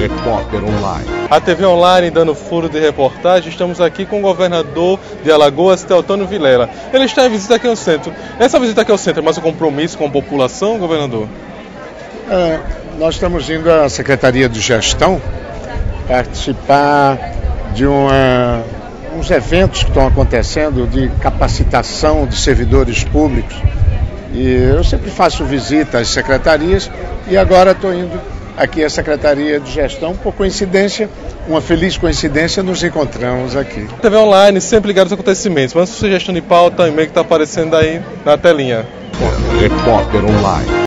Repórter Online. A TV Online dando furo de reportagem, estamos aqui com o governador de Alagoas, Teotônio Vilela. Ele está em visita aqui ao centro. Essa visita aqui ao centro é mais um compromisso com a população, governador? É, nós estamos indo à Secretaria de Gestão participar de uma, uns eventos que estão acontecendo de capacitação de servidores públicos. E eu sempre faço visita às secretarias e agora estou indo aqui à Secretaria de Gestão. Por coincidência, uma feliz coincidência, nos encontramos aqui. TV Online, sempre ligado aos acontecimentos. Manda sua sugestão de pauta, e-mail que está aparecendo aí na telinha. Repórter Online.